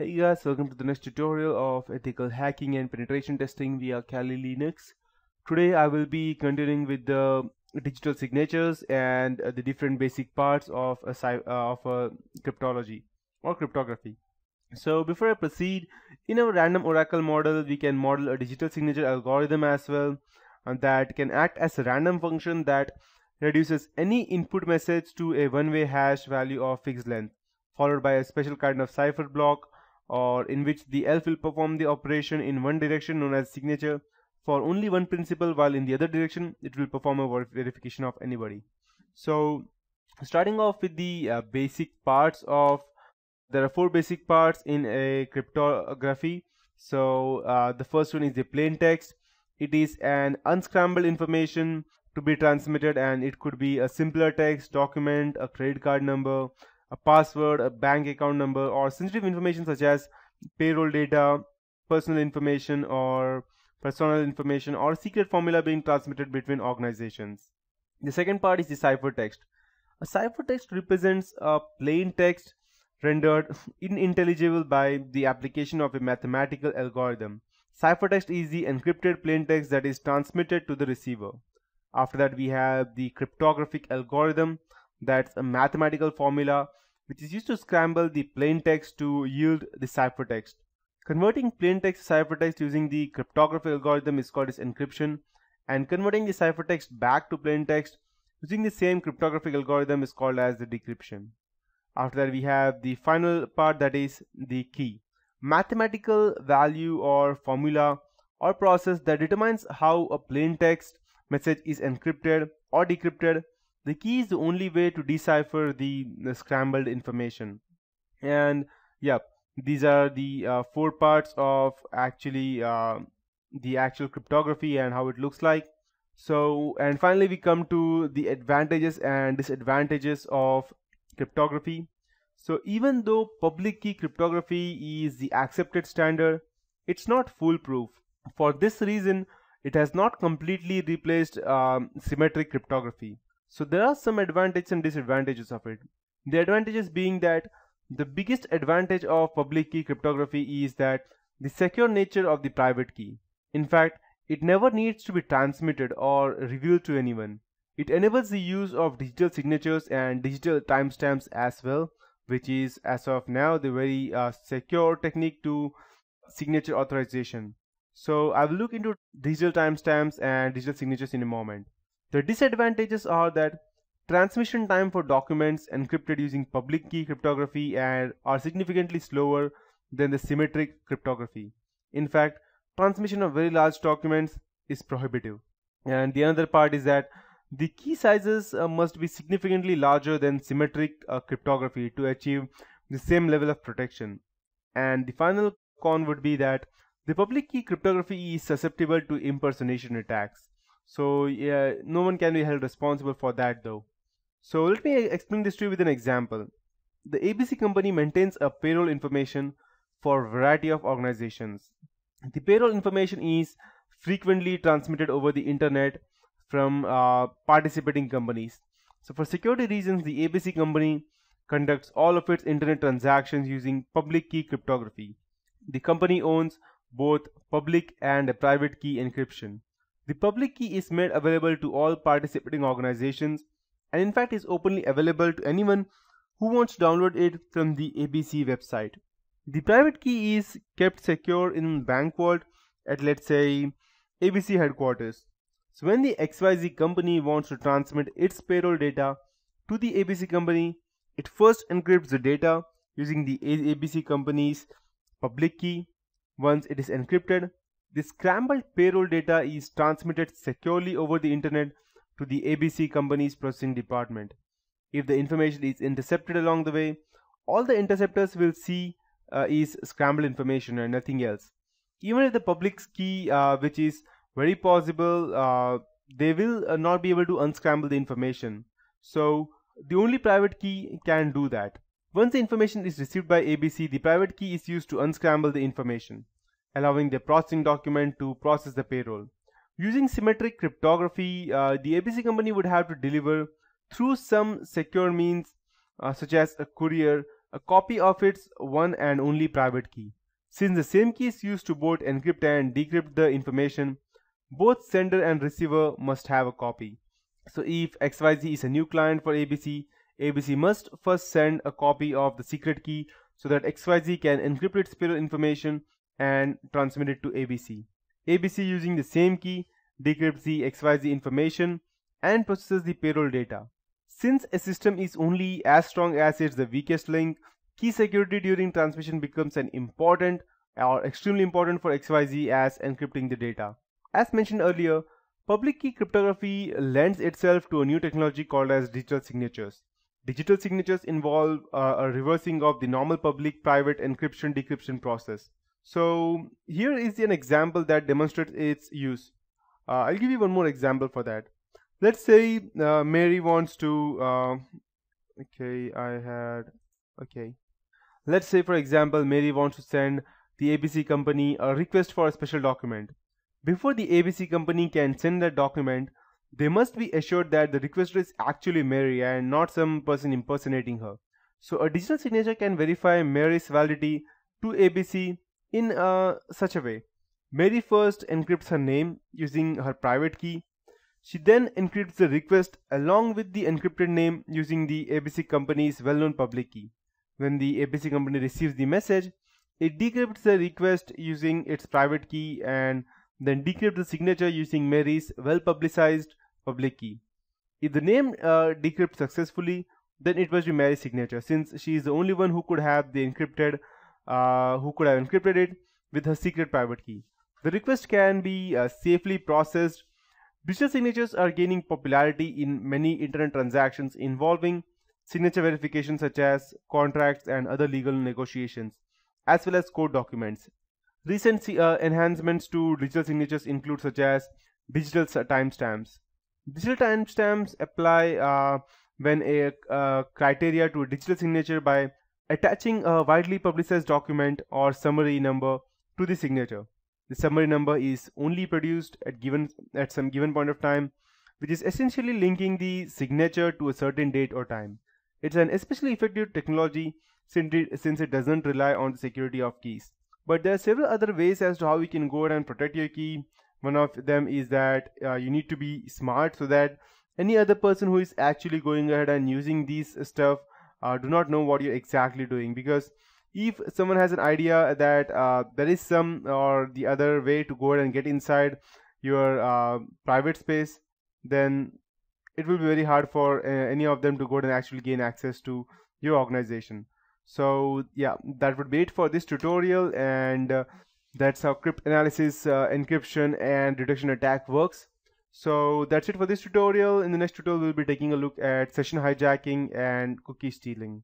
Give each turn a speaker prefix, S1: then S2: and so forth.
S1: Hey guys, welcome to the next tutorial of ethical hacking and penetration testing via Kali Linux. Today I will be continuing with the digital signatures and uh, the different basic parts of a uh, of a cryptology or cryptography. So before I proceed, in our random oracle model, we can model a digital signature algorithm as well, and that can act as a random function that reduces any input message to a one-way hash value of fixed length, followed by a special kind of cipher block or in which the elf will perform the operation in one direction known as signature for only one principal while in the other direction it will perform a verification of anybody. So starting off with the uh, basic parts of there are four basic parts in a cryptography. So uh, the first one is the plain text. It is an unscrambled information to be transmitted and it could be a simpler text document, a credit card number, a password, a bank account number, or sensitive information such as payroll data, personal information, or personal information, or secret formula being transmitted between organizations. The second part is the ciphertext. A ciphertext represents a plain text rendered unintelligible by the application of a mathematical algorithm. Ciphertext is the encrypted plain text that is transmitted to the receiver. After that, we have the cryptographic algorithm. That's a mathematical formula which is used to scramble the plain text to yield the ciphertext. Converting plain text to ciphertext using the cryptography algorithm is called as encryption and converting the ciphertext back to plain text using the same cryptographic algorithm is called as the decryption. After that we have the final part that is the key. Mathematical value or formula or process that determines how a plain text message is encrypted or decrypted the key is the only way to decipher the, the scrambled information. And yeah these are the uh, four parts of actually uh, the actual cryptography and how it looks like. So and finally we come to the advantages and disadvantages of cryptography. So even though public key cryptography is the accepted standard it's not foolproof. For this reason it has not completely replaced um, symmetric cryptography so there are some advantages and disadvantages of it. The advantages being that the biggest advantage of public key cryptography is that the secure nature of the private key. In fact, it never needs to be transmitted or revealed to anyone. It enables the use of digital signatures and digital timestamps as well, which is as of now the very uh, secure technique to signature authorization. So I will look into digital timestamps and digital signatures in a moment. The disadvantages are that transmission time for documents encrypted using public key cryptography are significantly slower than the symmetric cryptography. In fact, transmission of very large documents is prohibitive. And the other part is that the key sizes uh, must be significantly larger than symmetric uh, cryptography to achieve the same level of protection. And the final con would be that the public key cryptography is susceptible to impersonation attacks. So yeah, no one can be held responsible for that though. So let me explain this to you with an example. The ABC company maintains a payroll information for a variety of organizations. The payroll information is frequently transmitted over the internet from uh, participating companies. So for security reasons, the ABC company conducts all of its internet transactions using public key cryptography. The company owns both public and private key encryption. The public key is made available to all participating organizations and in fact is openly available to anyone who wants to download it from the ABC website. The private key is kept secure in bank vault at let's say ABC headquarters. So when the XYZ company wants to transmit its payroll data to the ABC company, it first encrypts the data using the ABC company's public key. Once it is encrypted, the scrambled payroll data is transmitted securely over the internet to the ABC company's processing department. If the information is intercepted along the way, all the interceptors will see uh, is scrambled information and nothing else. Even if the public key, uh, which is very possible, uh, they will uh, not be able to unscramble the information. So the only private key can do that. Once the information is received by ABC, the private key is used to unscramble the information allowing the processing document to process the payroll. Using symmetric cryptography, uh, the ABC company would have to deliver through some secure means uh, such as a courier a copy of its one and only private key. Since the same key is used to both encrypt and decrypt the information, both sender and receiver must have a copy. So if XYZ is a new client for ABC, ABC must first send a copy of the secret key so that XYZ can encrypt its payload information and transmit it to ABC. ABC using the same key decrypts the XYZ information and processes the payroll data. Since a system is only as strong as its the weakest link, key security during transmission becomes an important or extremely important for XYZ as encrypting the data. As mentioned earlier, public key cryptography lends itself to a new technology called as digital signatures. Digital signatures involve uh, a reversing of the normal public private encryption decryption process. So here is an example that demonstrates its use. Uh, I'll give you one more example for that. Let's say uh, Mary wants to uh, okay I had okay. Let's say for example Mary wants to send the ABC company a request for a special document. Before the ABC company can send that document they must be assured that the requester is actually Mary and not some person impersonating her. So a digital signature can verify Mary's validity to ABC in uh, such a way Mary first encrypts her name using her private key she then encrypts the request along with the encrypted name using the ABC company's well-known public key. When the ABC company receives the message, it decrypts the request using its private key and then decrypts the signature using Mary's well-publicized public key. If the name uh, decrypts successfully, then it must be Mary's signature since she is the only one who could have the encrypted, uh, who could have encrypted it with her secret private key. The request can be uh, safely processed Digital signatures are gaining popularity in many internet transactions involving signature verification such as contracts and other legal negotiations, as well as court documents. Recent uh, enhancements to digital signatures include such as digital timestamps. Digital timestamps apply uh, when a uh, criteria to a digital signature by attaching a widely publicized document or summary number to the signature. The summary number is only produced at given at some given point of time which is essentially linking the signature to a certain date or time. It's an especially effective technology since it, since it doesn't rely on the security of keys. But there are several other ways as to how we can go ahead and protect your key. One of them is that uh, you need to be smart so that any other person who is actually going ahead and using these stuff uh, do not know what you're exactly doing. Because if someone has an idea that uh, there is some or the other way to go ahead and get inside your uh, private space then it will be very hard for uh, any of them to go and actually gain access to your organization. So yeah that would be it for this tutorial. And uh, that's how cryptanalysis uh, encryption and detection attack works so that's it for this tutorial. In the next tutorial we'll be taking a look at session hijacking and cookie stealing